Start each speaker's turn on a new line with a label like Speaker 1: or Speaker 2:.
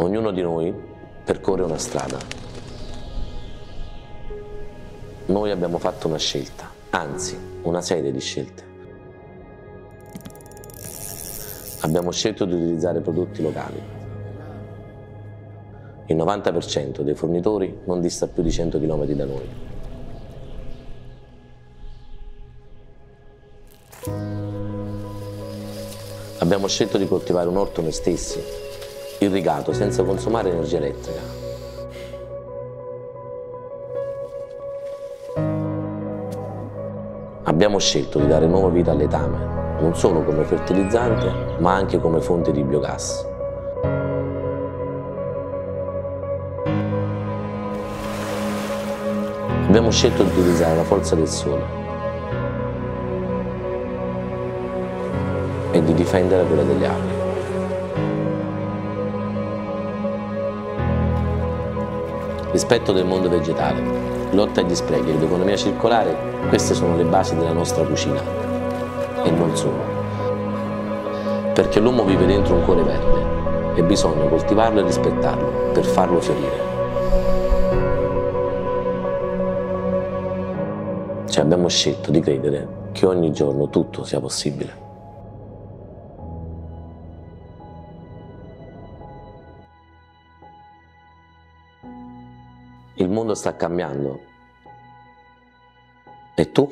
Speaker 1: Ognuno di noi percorre una strada. Noi abbiamo fatto una scelta, anzi una serie di scelte. Abbiamo scelto di utilizzare prodotti locali. Il 90% dei fornitori non dista più di 100 km da noi. Abbiamo scelto di coltivare un orto noi stessi, irrigato senza consumare energia elettrica. Abbiamo scelto di dare nuova vita al letame, non solo come fertilizzante, ma anche come fonte di biogas. Abbiamo scelto di utilizzare la forza del sole e di difendere quella delle acque. Rispetto del mondo vegetale, lotta agli sprechi e l'economia circolare, queste sono le basi della nostra cucina. E non solo. Perché l'uomo vive dentro un cuore verde e bisogna coltivarlo e rispettarlo per farlo fiorire. Cioè abbiamo scelto di credere che ogni giorno tutto sia possibile. Il mondo sta cambiando. E tu?